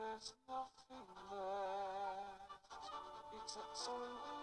There's nothing left. It's a